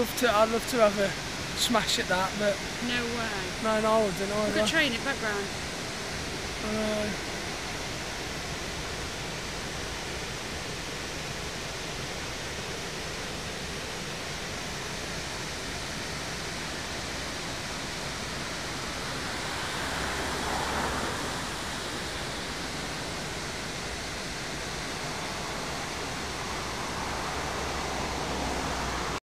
love to. I'd love to have a smash at that, but no way. No, no, I wouldn't. You could train it background. Uh,